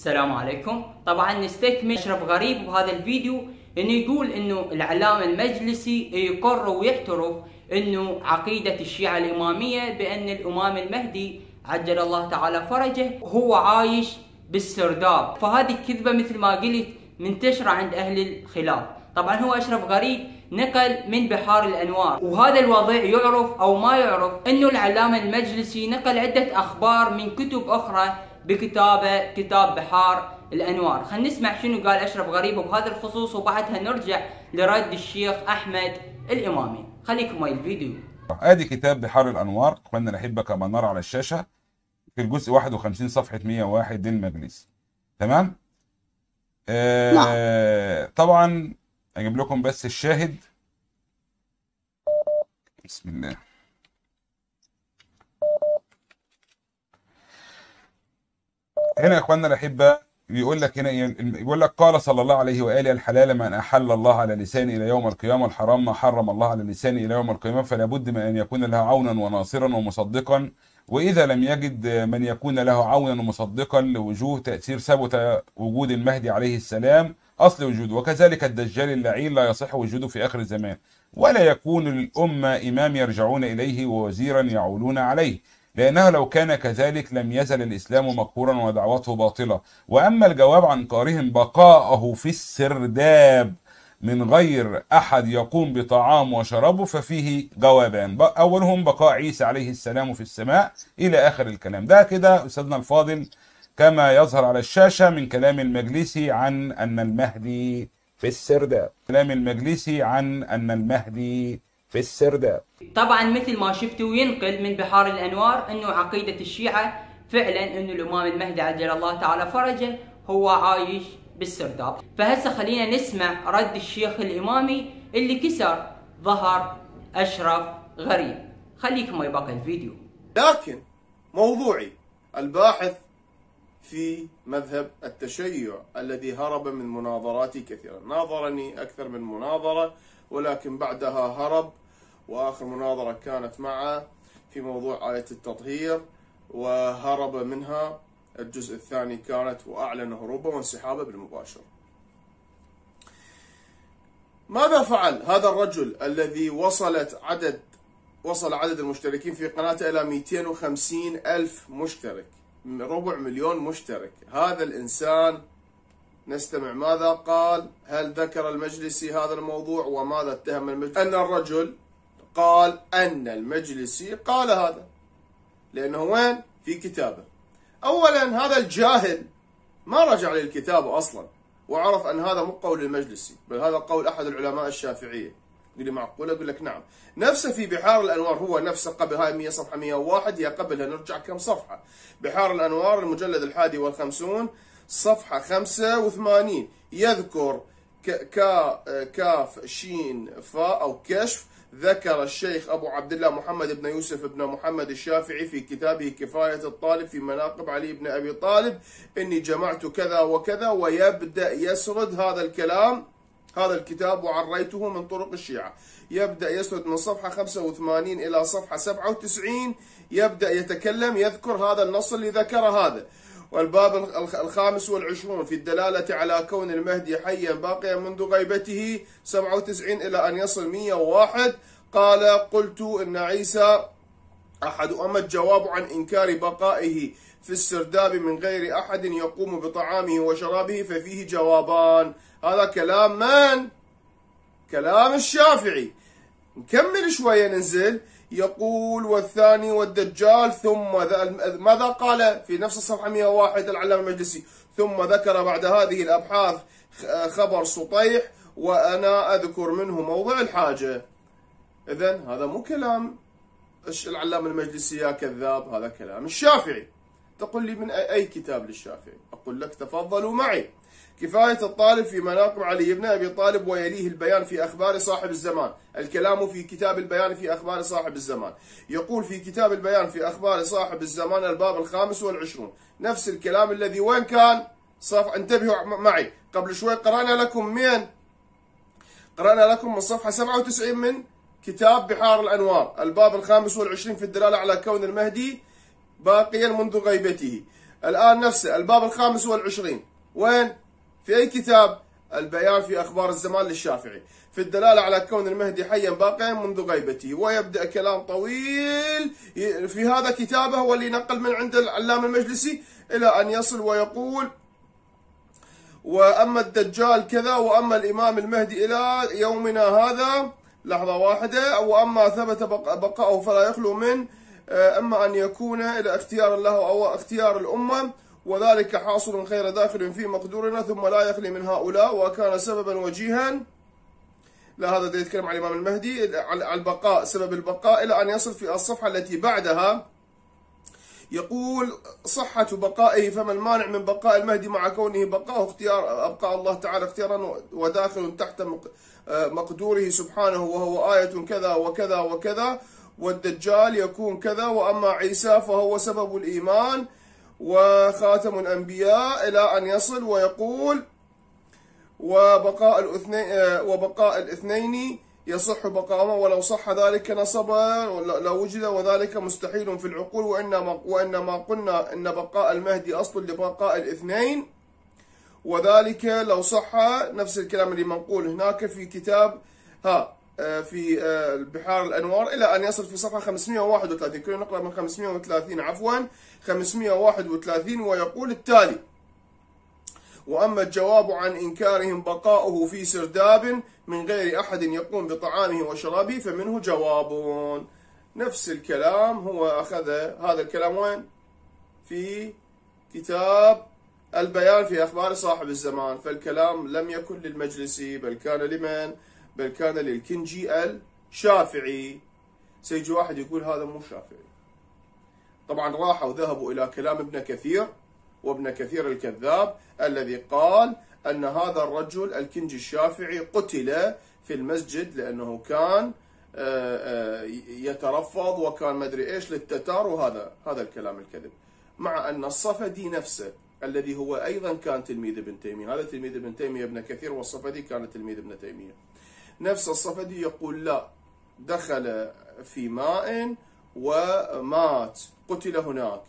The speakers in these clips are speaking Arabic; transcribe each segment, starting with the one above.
السلام عليكم. طبعا نستكمل اشرف غريب بهذا الفيديو إنه يقول إنه العلامه المجلسي يقر ويعترف إنه عقيدة الشيعة الإمامية بأن الأمام المهدي عجل الله تعالى فرجه هو عايش بالسرداب. فهذه الكذبة مثل ما قلت منتشرة عند أهل الخلاف. طبعا هو أشرف غريب نقل من بحار الأنوار. وهذا الوضع يعرف أو ما يعرف إنه العلامه المجلسي نقل عدة أخبار من كتب أخرى بكتابة كتاب بحار الأنوار. خلينا نسمع شنو قال أشرف غريب بهذا الخصوص وبعدها نرجع لرد الشيخ أحمد الإمامي. خليكم ويا الفيديو. ادي كتاب بحار الأنوار. أخواننا الاحبه كما نرى على الشاشة في الجزء 51 صفحة 101 للمجلس. تمام؟ آه طبعا أجيب لكم بس الشاهد. بسم الله. هنا يا اخواننا الاحبة بيقول لك هنا بيقول لك قال صلى الله عليه وآله الحلال من أحل الله على لسانه إلى يوم القيامة الحرام ما حرم الله على لسانه إلى يوم القيامة فلا بد من أن يكون له عونا وناصرا ومصدقا. وإذا لم يجد من يكون له عونا ومصدقا لوجوه تأثير ثبت وجود المهدي عليه السلام أصل وجوده. وكذلك الدجال اللعين لا يصح وجوده في آخر الزمان. ولا يكون للامه إمام يرجعون إليه ووزيرا يعولون عليه. لأنه لو كان كذلك لم يزل الإسلام مقهورا ودعوته باطلة. وأما الجواب عن قارهم بقاءه في السرداب من غير أحد يقوم بطعام وشرابه ففيه جوابان. أولهم بقاء عيسى عليه السلام في السماء إلى آخر الكلام. ده كده أستاذنا الفاضل كما يظهر على الشاشة من كلام المجلسي عن أن المهدي في السرداب. كلام المجلسي عن أن المهدي في السرداب. طبعا مثل ما شفتوا ينقل من بحار الأنوار أنه عقيدة الشيعة فعلا أنه الإمام المهدي عجل الله تعالى فرجه هو عايش بالسرداب. فهسه خلينا نسمع رد الشيخ الإمامي اللي كسر ظهر أشرف غريب. خليكم يبقى الفيديو. لكن موضوعي الباحث في مذهب التشيع الذي هرب من مناظراتي كثيرا. ناظرني أكثر من مناظرة ولكن بعدها هرب وآخر مناظرة كانت معه في موضوع آية التطهير وهرب منها. الجزء الثاني كانت وأعلن هروبه وانسحابه بالمباشر ماذا فعل هذا الرجل الذي وصلت عدد وصل عدد المشتركين في قناته إلى 250 ألف مشترك ربع مليون مشترك؟ هذا الإنسان نستمع ماذا قال؟ هل ذكر المجلسي هذا الموضوع؟ وماذا اتهم المجلسي أن الرجل قال أن المجلسي قال هذا. لأنه وين؟ في كتابه. أولا هذا الجاهل ما رجع للكتاب أصلا وعرف أن هذا مو قول المجلسي بل هذا قول أحد العلماء الشافعية. يقول لي معقول أقول لك نعم. نفسه في بحار الأنوار هو نفسه قبل هاي 100 صفحة 101 هي قبلها نرجع كم صفحة؟ بحار الأنوار المجلد الحادي والخمسون صفحة 85 يذكر كا كاف شين فاء أو كشف ذكر الشيخ أبو عبد الله محمد بن يوسف بن محمد الشافعي في كتابه كفاية الطالب في مناقب علي بن أبي طالب إني جمعت كذا وكذا ويبدأ يسرد هذا الكلام هذا الكتاب وعريته من طرق الشيعة. يبدأ يسرد من صفحة 85 إلى صفحة 97 يبدأ يتكلم يذكر هذا النص اللي ذكر هذا. والباب الخامس والعشرون في الدلالة على كون المهدي حيا باقيا منذ غيبته 97 إلى أن يصل 101 قال قلت إن عيسى أحد أما الجواب عن إنكار بقائه في السرداب من غير أحد يقوم بطعامه وشرابه ففيه جوابان. هذا كلام من؟ كلام الشافعي. نكمل شوية ننزل. يقول والثاني والدجال ثم ماذا قال؟ في نفس الصفحة 101 العلامة المجلسي. ثم ذكر بعد هذه الأبحاث خبر سطيح وأنا أذكر منه موضع الحاجة. إذا هذا مو كلام العلامة المجلسي يا كذاب هذا كلام الشافعي. تقول لي من أي كتاب للشافعي؟ أقول لك تفضلوا معي. كفاية الطالب في مناقب علي بن أبي طالب ويليه البيان في أخبار صاحب الزمان. الكلام في كتاب البيان في أخبار صاحب الزمان. يقول في كتاب البيان في أخبار صاحب الزمان الباب الخامس والعشرون. نفس الكلام الذي وين كان؟ صف انتبهوا معي. قبل شوي قرأنا لكم من؟ قرأنا لكم من صفحة 97 من كتاب بحار الأنوار. الباب الخامس والعشرين في الدلالة على كون المهدي باقيا منذ غيبته. الآن نفسه. الباب الخامس والعشرين. وين؟ في أي كتاب؟ البيان في أخبار الزمان للشافعي في الدلالة على كون المهدي حيا باقيا منذ غيبته ويبدأ كلام طويل في هذا كتابه واللي نقل من عند العلامة المجلسي إلى أن يصل ويقول وأما الدجال كذا وأما الإمام المهدي إلى يومنا هذا لحظة واحدة وأما ثبت بقاؤه فلا يخلو من آه، أما أن يكون إلى اختيار الله أو اختيار الأمة وذلك حاصل خير داخل في مقدورنا ثم لا يخلي من هؤلاء وكان سببا وجيها. لا هذا يتكلم عن الإمام المهدي على البقاء سبب البقاء إلى أن يصل في الصفحة التي بعدها. يقول صحة بقائه فما المانع من بقاء المهدي مع كونه بقاءه اختيار أبقى الله تعالى اختيارا وداخل تحت مقدوره سبحانه وهو آية كذا وكذا وكذا والدجال يكون كذا وأما عيسى فهو سبب الإيمان. وخاتم الأنبياء إلى أن يصل ويقول وبقاء الاثنين وبقاء الاثنين يصح بقاءهما ولو صح ذلك نصب لو وجد وذلك مستحيل في العقول وإنما, وإنما قلنا إن بقاء المهدي أصل لبقاء الاثنين وذلك لو صح نفس الكلام اللي منقول هناك في كتاب ها في بحار الأنوار إلى أن يصل في صفحة 531 كنا نقرأ من 530 عفوا 531 ويقول التالي وأما الجواب عن إنكارهم بقاؤه في سرداب من غير أحد يقوم بطعامه وشرابه فمنه جواب. نفس الكلام هو أخذ هذا الكلام وين؟ في كتاب البيان في أخبار صاحب الزمان. فالكلام لم يكن للمجلسي بل كان لمن؟ بل كان للكنجي الشافعي سيجي واحد يقول هذا مو شافعي. طبعا راحوا وذهبوا إلى كلام ابن كثير وابن كثير الكذاب الذي قال أن هذا الرجل الكنجي الشافعي قتل في المسجد لأنه كان آه، آه، يترفض وكان مدري إيش للتتار وهذا هذا الكلام الكذب. مع أن الصفدي نفسه الذي هو أيضا كان تلميذ ابن تيمية. هذا تلميذ ابن تيمية ابن كثير والصفدي كان تلميذ ابن تيمية. نفس الصفدي يقول لا دخل في ماء ومات قتل هناك.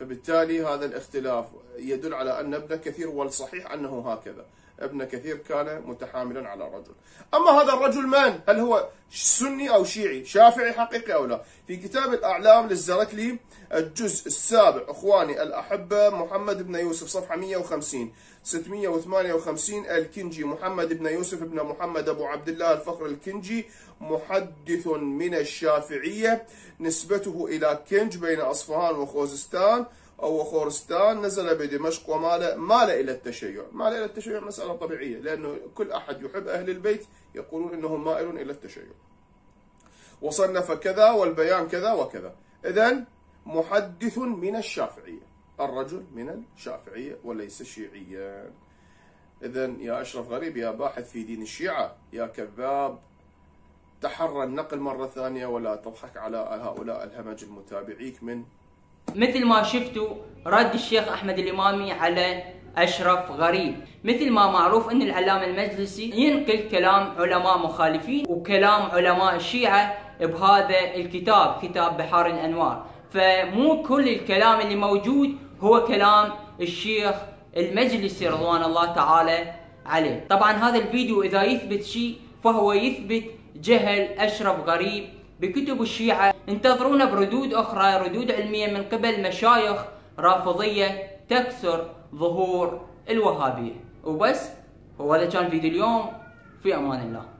فبالتالي هذا الاختلاف يدل على أن ابن كثير والصحيح أنه هكذا. ابن كثير كان متحاملا على الرجل. أما هذا الرجل من؟ هل هو سني أو شيعي؟ شافعي حقيقي أو لا؟ في كتاب الأعلام للزركلي الجزء السابع أخواني الأحبة محمد بن يوسف صفحة 150 658 الكنجي محمد بن يوسف بن محمد أبو عبد الله الفخر الكنجي محدث من الشافعية نسبته إلى كنج بين أصفهان وخوزستان. أو خورستان نزل بدمشق ومال مال إلى التشيع. مال إلى التشيع مسألة طبيعية لأنه كل أحد يحب أهل البيت يقولون إنه مائل إلى التشيع. وصنف كذا والبيان كذا وكذا. إذا محدث من الشافعية. الرجل من الشافعية وليس شيعيا. إذا يا أشرف غريب يا باحث في دين الشيعة يا كذاب تحرى النقل مرة ثانية ولا تضحك على هؤلاء الهمج المتابعيك من مثل ما شفتوا رد الشيخ أحمد الإمامي على أشرف غريب. مثل ما معروف أن العلامة المجلسي ينقل كلام علماء مخالفين وكلام علماء الشيعة بهذا الكتاب كتاب بحار الأنوار. فمو كل الكلام اللي موجود هو كلام الشيخ المجلسي رضوان الله تعالى عليه. طبعا هذا الفيديو إذا يثبت شيء فهو يثبت جهل أشرف غريب بكتب الشيعة انتظرونا بردود أخرى ردود علمية من قبل مشايخ رافضية تكسر ظهور الوهابية. وبس وهذا كان فيديو اليوم. في أمان الله.